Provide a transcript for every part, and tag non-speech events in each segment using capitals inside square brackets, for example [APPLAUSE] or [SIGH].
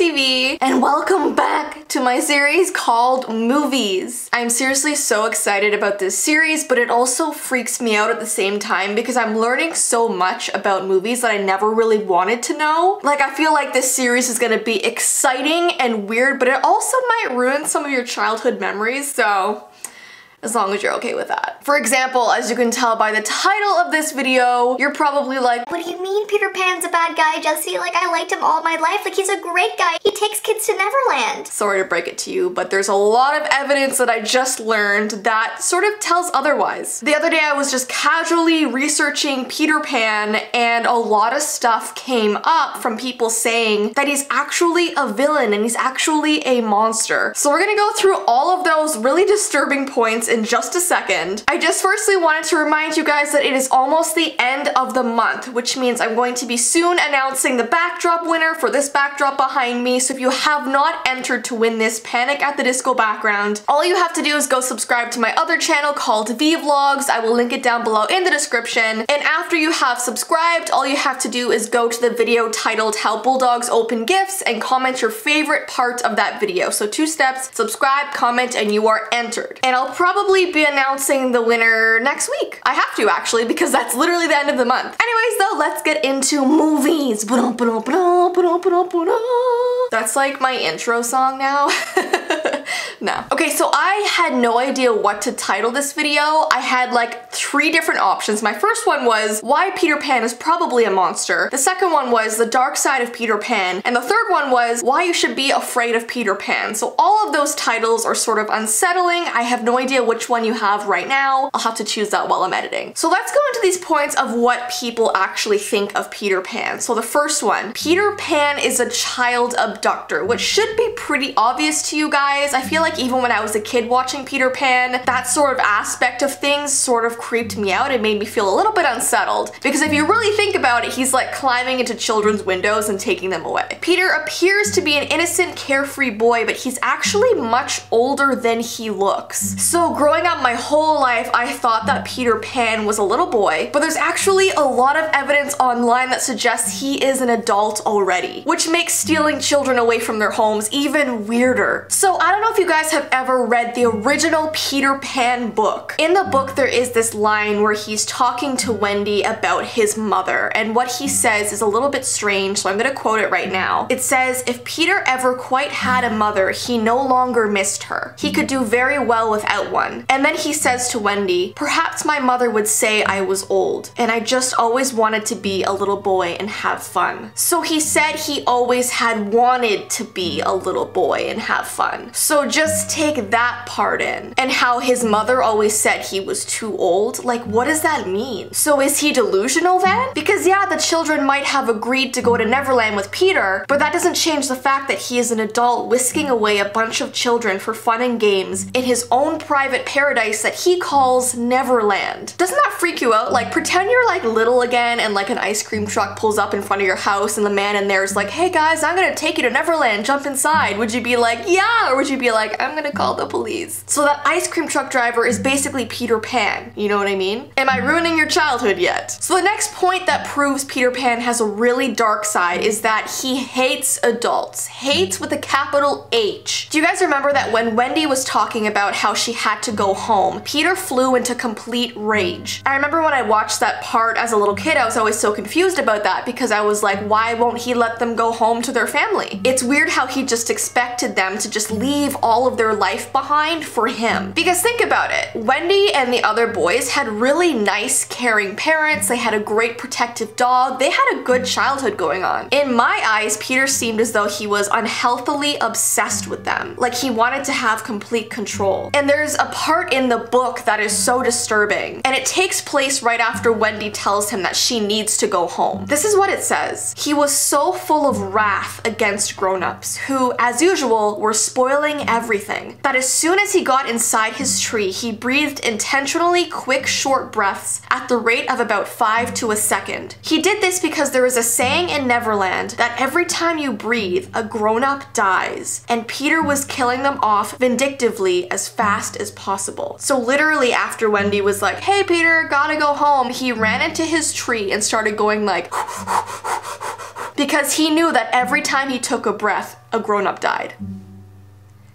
V, and welcome back to my series called Movies. I'm seriously so excited about this series, but it also freaks me out at the same time because I'm learning so much about movies that I never really wanted to know. Like, I feel like this series is gonna be exciting and weird, but it also might ruin some of your childhood memories, so as long as you're okay with that. For example, as you can tell by the title of this video, you're probably like, What do you mean Peter Pan's a bad guy, Jessii? Like, I liked him all my life. Like, he's a great guy. He takes kids to Neverland. sorry to break it to you, but there's a lot of evidence that I just learned that sort of tells otherwise. The other day I was just casually researching Peter Pan and a lot of stuff came up from people saying that he's actually a villain and he's actually a monster. So we're gonna go through all of those really disturbing points in just a second. I just firstly wanted to remind you guys that it is almost the end of the month, which means I'm going to be soon announcing the backdrop winner for this backdrop behind me. So if you have not entered to win this Panic at the Disco background, all you have to do is go subscribe to my other channel called Vee Vlogs. I will link it down below in the description. And after you have subscribed, all you have to do is go to the video titled How Bulldogs Open Gifts and comment your favorite part of that video. So two steps, subscribe, comment, and you are entered. And I'll probably be announcing the winner next week. I have to actually because that's literally the end of the month. Anyways though, let's get into movies. That's like my intro song now. [LAUGHS] no. Okay, so I had no idea what to title this video. I had like three different options. My first one was why Peter Pan is probably a monster. The second one was the dark side of Peter Pan. And the third one was why you should be afraid of Peter Pan. So all of those titles are sort of unsettling. I have no idea which one you have right now. I'll have to choose that while I'm editing. So let's go into these points of what people actually think of Peter Pan. So the first one, Peter Pan is a child abductor, which should be pretty obvious to you guys. I feel like even when I was a kid watching Peter Pan, that sort of aspect of things sort of creeped me out. It made me feel a little bit unsettled because if you really think about it, he's like climbing into children's windows and taking them away. Peter appears to be an innocent, carefree boy, but he's actually much older than he looks. So growing up my whole life, I thought that Peter Pan was a little boy, but there's actually a lot of evidence online that suggests he is an adult already, which makes stealing children away from their homes even weirder. So I don't know if you guys have ever read the original Peter Pan book. In the book, there is this line where he's talking to Wendy about his mother, and what he says is a little bit strange, so I'm gonna quote it right now. It says, if Peter ever quite had a mother, he no longer missed her. He could do very well without one. And then he says to Wendy, perhaps my mother would say I was old, and I just always wanted to be a little boy and have fun. So he said he always had wanted to be a little boy and have fun. So just take that part in. And how his mother always said he was too old. Like, what does that mean? So is he delusional then? Because yeah, the children might have agreed to go to Neverland with Peter, but that doesn't change the fact that he is an adult whisking away a bunch of children for fun and games in his own private paradise that he calls Neverland. Doesn't that freak you out? Like, pretend you're like little again and like an ice cream truck pulls up in front of your house and the man in there is like, hey guys, I'm gonna take you to Neverland, jump inside. Would you be like, yeah? Or would you be like, I'm gonna call the police? So that ice cream truck driver is basically Peter Pan, you know what I mean? Am I ruining your childhood yet? So the next point that proves Peter Pan has a really dark side is that he hates adults. Hates with a capital H. Do you guys remember that when Wendy was talking about how she had to go home, Peter flew into complete rage. I remember when I watched that part as a little kid, I was always so confused about that because I was like, why won't he let them go home to their family? It's weird how he just expected them to just leave all of their life behind for him. Because think about it, Wendy and the other boys had really nice, caring parents, they had a great protective dog, they had a good childhood going on. In my eyes, Peter seemed as though he was unhealthily obsessed with them, like he wanted to have complete control. And there's a part in the book that is so disturbing, and it takes place right after Wendy tells him that she needs to go home. This is what it says. He was so full of wrath against grown-ups, who, as usual, were spoiling everything, that as soon as he got inside his tree, he breathed intentionally quick, short breaths at the rate of about five to a second. He did this because there is a saying in Neverland that every time you breathe, a grown-up dies, and Peter was killing them off vindictively as fast as possible. So literally after Wendy was like, hey Peter, gotta go home, he ran into his tree and started going like [LAUGHS] because he knew that every time he took a breath, a grown-up died.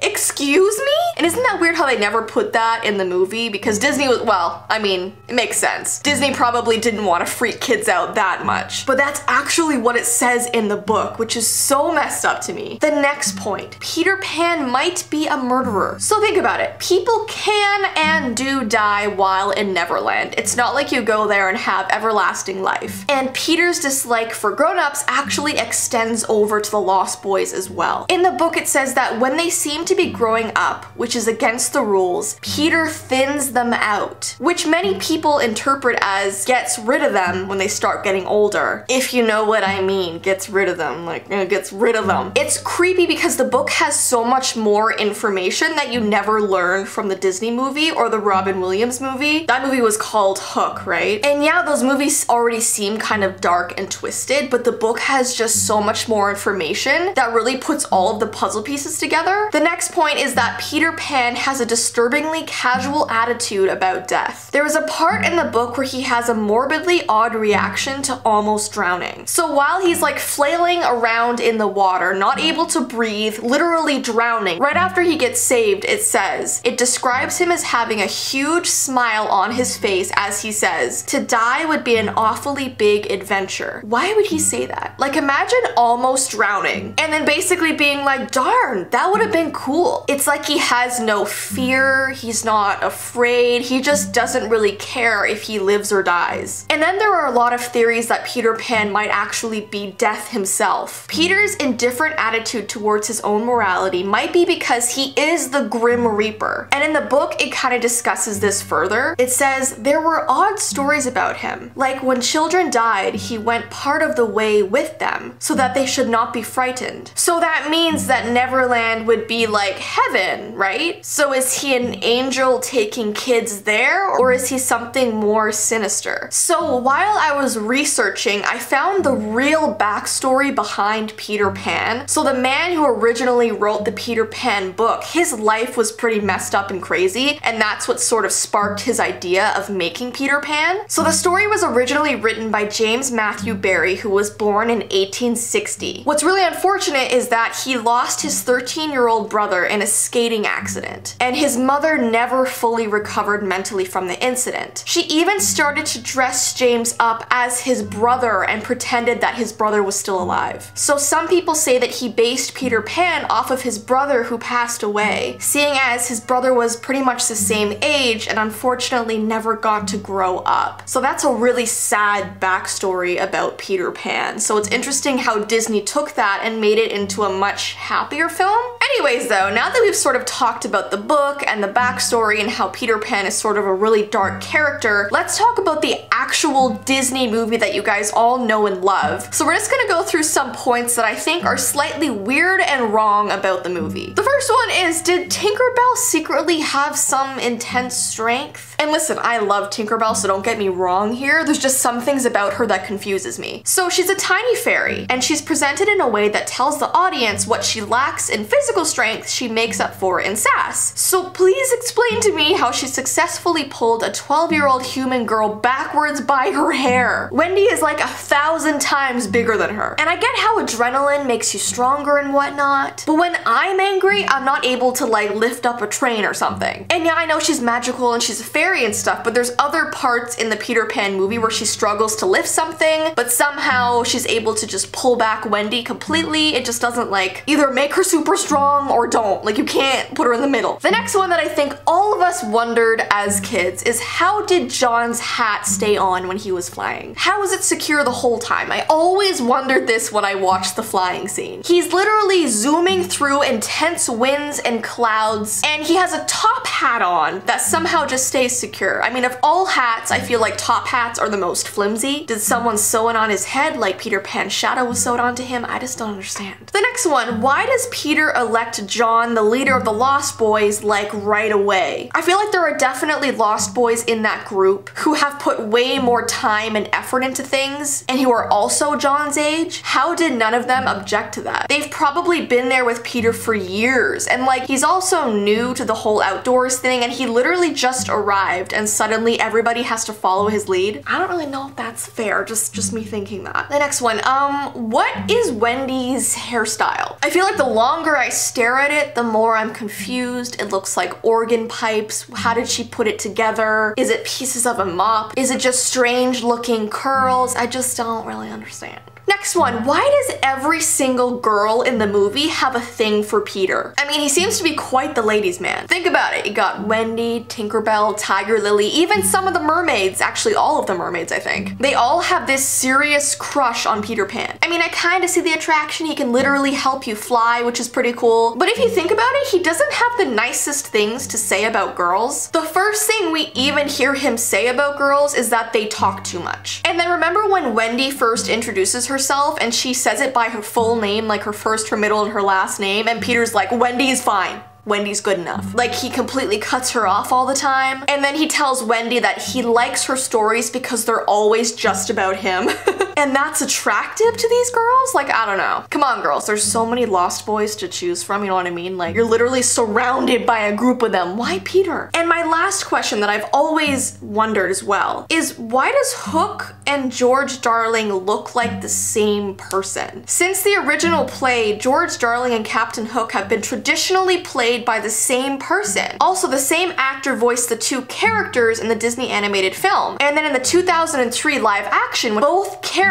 Excuse me? And isn't that weird how they never put that in the movie? Because Disney was, well, I mean, it makes sense. Disney probably didn't want to freak kids out that much. But that's actually what it says in the book, which is so messed up to me. The next point, Peter Pan might be a murderer. So think about it. People can and do die while in Neverland. It's not like you go there and have everlasting life. And Peter's dislike for grown-ups actually extends over to the Lost Boys as well. In the book, it says that when they seem to be growing up, which is against the rules, Peter thins them out, which many people interpret as gets rid of them when they start getting older. If you know what I mean, gets rid of them, like you know, gets rid of them. It's creepy because the book has so much more information that you never learn from the Disney movie or the Robin Williams movie. That movie was called Hook, right? And yeah, those movies already seem kind of dark and twisted, but the book has just so much more information that really puts all of the puzzle pieces together. The next next point is that Peter Pan has a disturbingly casual attitude about death. There is a part in the book where he has a morbidly odd reaction to almost drowning. So while he's like flailing around in the water, not able to breathe, literally drowning, right after he gets saved, it says, it describes him as having a huge smile on his face as he says, to die would be an awfully big adventure. Why would he say that? Like imagine almost drowning and then basically being like, darn, that would have been cool cool. It's like he has no fear, he's not afraid, he just doesn't really care if he lives or dies. And then there are a lot of theories that Peter Pan might actually be death himself. Peter's indifferent attitude towards his own morality might be because he is the Grim Reaper. And in the book, it kind of discusses this further. It says, there were odd stories about him. Like when children died, he went part of the way with them so that they should not be frightened. So that means that Neverland would be like heaven, right? So is he an angel taking kids there or is he something more sinister? So while I was researching, I found the real backstory behind Peter Pan. So the man who originally wrote the Peter Pan book, his life was pretty messed up and crazy, and that's what sort of sparked his idea of making Peter Pan. So the story was originally written by James Matthew Barrie, who was born in 1860. What's really unfortunate is that he lost his 13 year old brother brother in a skating accident, and his mother never fully recovered mentally from the incident. She even started to dress James up as his brother and pretended that his brother was still alive. So some people say that he based Peter Pan off of his brother who passed away, seeing as his brother was pretty much the same age and unfortunately never got to grow up. So that's a really sad backstory about Peter Pan. So it's interesting how Disney took that and made it into a much happier film. Anyways though, now that we've sort of talked about the book and the backstory and how Peter Pan is sort of a really dark character, let's talk about the actual Disney movie that you guys all know and love. So we're just gonna go through some points that I think are slightly weird and wrong about the movie. The first one is, did Tinkerbell secretly have some intense strength? And listen, I love Tinkerbell, so don't get me wrong here. There's just some things about her that confuses me. So she's a tiny fairy, and she's presented in a way that tells the audience what she lacks in physical strength she makes up for in sass. So please explain to me how she successfully pulled a 12 year old human girl backwards by her hair. Wendy is like a thousand times bigger than her. And I get how adrenaline makes you stronger and whatnot, but when I'm angry, I'm not able to like lift up a train or something. And yeah, I know she's magical and she's a fairy and stuff, but there's other parts in the Peter Pan movie where she struggles to lift something, but somehow she's able to just pull back Wendy completely. It just doesn't like either make her super strong or don't. Like you can't put her in the middle. The next one that I think all of us wondered as kids is how did John's hat stay on when he was flying? How was it secure the whole time? I always wondered this when I watched the flying scene. He's literally zooming through intense winds and clouds and he has a top hat on that somehow just stays secure. I mean of all hats I feel like top hats are the most flimsy. Did someone sew it on his head like Peter Pan's shadow was sewed onto him? I just don't understand. The next one, why does Peter elect John the leader of the Lost Boys like right away. I feel like there are definitely Lost Boys in that group who have put way more time and effort into things and who are also John's age. How did none of them object to that? They've probably been there with Peter for years and like he's also new to the whole outdoors thing and he literally just arrived and suddenly everybody has to follow his lead. I don't really know if that's fair, just, just me thinking that. The next one, Um, what is Wendy's hairstyle? I feel like the longer I stare at it, the more I'm confused. It looks like organ pipes. How did she put it together? Is it pieces of a mop? Is it just strange looking curls? I just don't really understand. Next one, why does every single girl in the movie have a thing for Peter? I mean, he seems to be quite the ladies' man. Think about it, you got Wendy, Tinkerbell, Tiger Lily, even some of the mermaids, actually all of the mermaids, I think. They all have this serious crush on Peter Pan. I mean, I kind of see the attraction. He can literally help you fly, which is pretty cool. But if you think about it, he doesn't have the nicest things to say about girls. The first thing we even hear him say about girls is that they talk too much. And then remember when Wendy first introduces herself herself and she says it by her full name, like her first, her middle, and her last name, and Peter's like, Wendy's fine. Wendy's good enough. Like he completely cuts her off all the time. And then he tells Wendy that he likes her stories because they're always just about him. [LAUGHS] and that's attractive to these girls? Like, I don't know. Come on, girls. There's so many Lost Boys to choose from, you know what I mean? Like, you're literally surrounded by a group of them. Why Peter? And my last question that I've always wondered as well is why does Hook and George Darling look like the same person? Since the original play, George Darling and Captain Hook have been traditionally played by the same person. Also, the same actor voiced the two characters in the Disney animated film. And then in the 2003 live action, both characters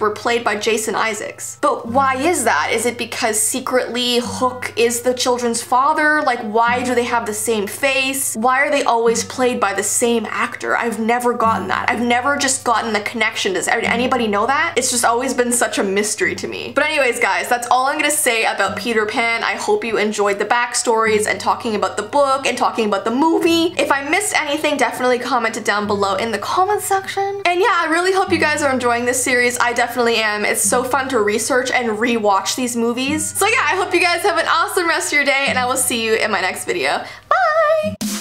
were played by Jason Isaacs. But why is that? Is it because secretly Hook is the children's father? Like, why do they have the same face? Why are they always played by the same actor? I've never gotten that. I've never just gotten the connection. Does anybody know that? It's just always been such a mystery to me. But anyways, guys, that's all I'm gonna say about Peter Pan. I hope you enjoyed the backstory stories and talking about the book and talking about the movie. If I missed anything, definitely comment it down below in the comment section. And yeah, I really hope you guys are enjoying this series series. I definitely am. It's so fun to research and rewatch these movies. So yeah, I hope you guys have an awesome rest of your day and I will see you in my next video. Bye!